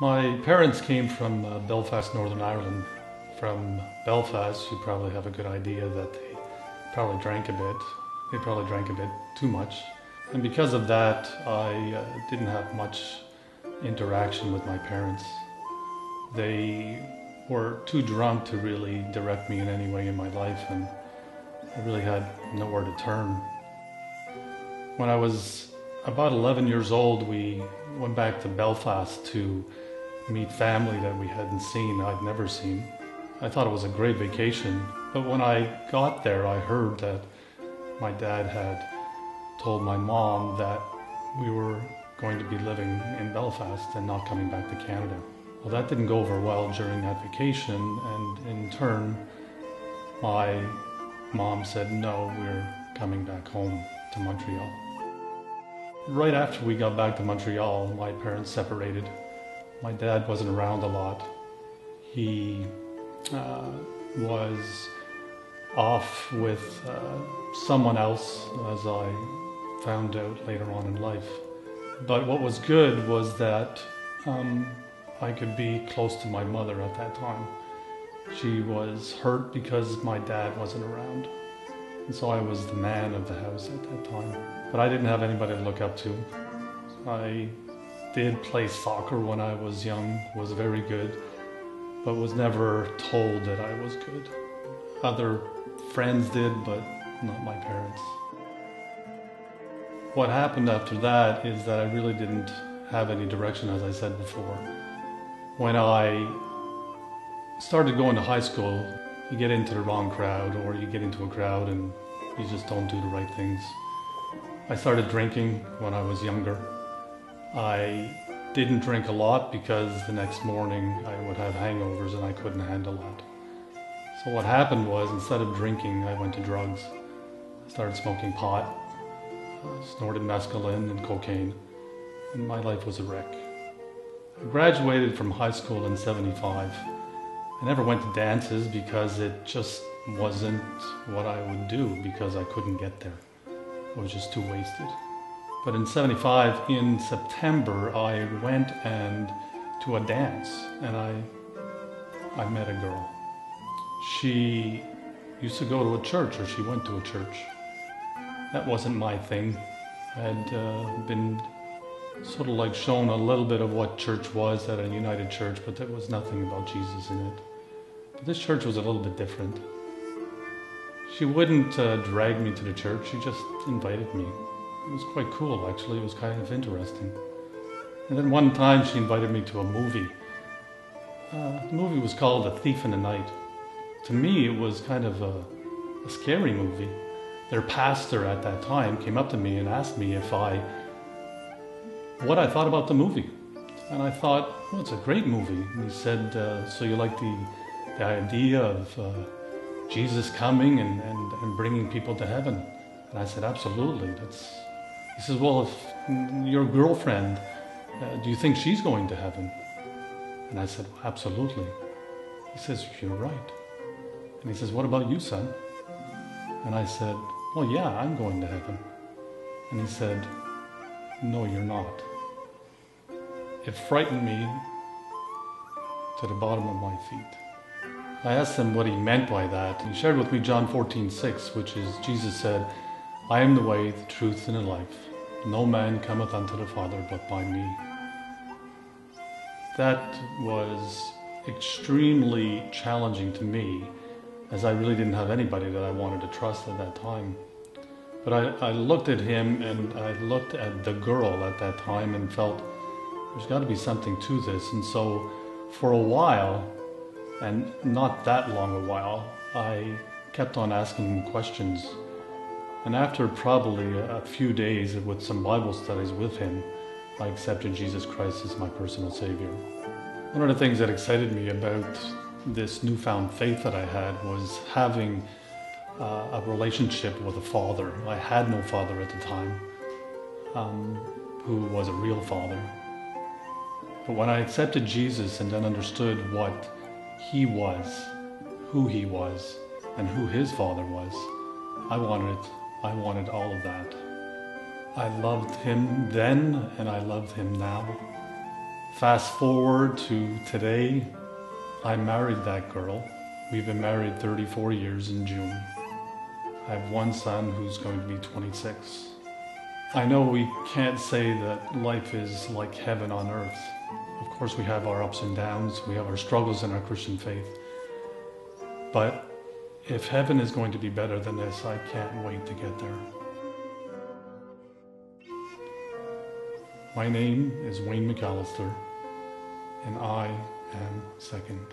My parents came from uh, Belfast, Northern Ireland. From Belfast, you probably have a good idea that they probably drank a bit. They probably drank a bit too much. And because of that, I uh, didn't have much interaction with my parents. They were too drunk to really direct me in any way in my life, and I really had nowhere to turn. When I was about 11 years old, we went back to Belfast to meet family that we hadn't seen, I'd never seen. I thought it was a great vacation, but when I got there, I heard that my dad had told my mom that we were going to be living in Belfast and not coming back to Canada. Well, that didn't go over well during that vacation, and in turn, my mom said, No, we're coming back home to Montreal. Right after we got back to Montreal, my parents separated. My dad wasn't around a lot. He uh, was off with uh, someone else, as I found out later on in life. But what was good was that um, I could be close to my mother at that time. She was hurt because my dad wasn't around. And so I was the man of the house at that time. But I didn't have anybody to look up to. I did play soccer when I was young, was very good, but was never told that I was good. Other friends did, but not my parents. What happened after that is that I really didn't have any direction, as I said before. When I started going to high school, you get into the wrong crowd, or you get into a crowd and you just don't do the right things. I started drinking when I was younger. I didn't drink a lot because the next morning I would have hangovers and I couldn't handle that. So what happened was instead of drinking, I went to drugs. I started smoking pot, snorted mescaline and cocaine, and my life was a wreck. I graduated from high school in 75. I never went to dances because it just wasn't what I would do because I couldn't get there. I was just too wasted. But in 75, in September, I went and to a dance and I, I met a girl. She used to go to a church or she went to a church. That wasn't my thing. I had uh, been sort of like shown a little bit of what church was at a United Church, but there was nothing about Jesus in it. But this church was a little bit different. She wouldn't uh, drag me to the church, she just invited me. It was quite cool, actually. It was kind of interesting. And then one time she invited me to a movie. Uh, the movie was called A Thief in the Night. To me, it was kind of a, a scary movie. Their pastor at that time came up to me and asked me if I, what I thought about the movie. And I thought, well, it's a great movie. And he said, uh, so you like the, the idea of uh, Jesus coming and, and, and bringing people to heaven? And I said, absolutely. That's, he says, well, if your girlfriend, uh, do you think she's going to heaven? And I said, absolutely. He says, you're right. And he says, what about you, son? And I said, well, yeah, I'm going to heaven. And he said, no, you're not. It frightened me to the bottom of my feet. I asked him what he meant by that. He shared with me John 14, 6, which is Jesus said, I am the way, the truth, and the life. No man cometh unto the Father but by me. That was extremely challenging to me, as I really didn't have anybody that I wanted to trust at that time. But I, I looked at him and I looked at the girl at that time and felt there's got to be something to this. And so for a while, and not that long a while, I kept on asking questions. And after probably a few days with some Bible studies with him, I accepted Jesus Christ as my personal Savior. One of the things that excited me about this newfound faith that I had was having uh, a relationship with a father. I had no father at the time um, who was a real father. But when I accepted Jesus and then understood what he was, who he was, and who his father was. I wanted it. I wanted all of that. I loved him then and I love him now. Fast forward to today, I married that girl. We've been married 34 years in June. I have one son who's going to be 26. I know we can't say that life is like heaven on earth. Of course, we have our ups and downs, we have our struggles in our Christian faith. But if heaven is going to be better than this, I can't wait to get there. My name is Wayne McAllister, and I am second.